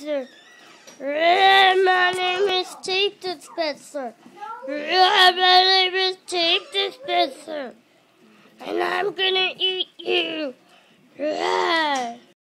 My name is Tate Dispenser. My name is Tate Dispenser. And I'm gonna eat you.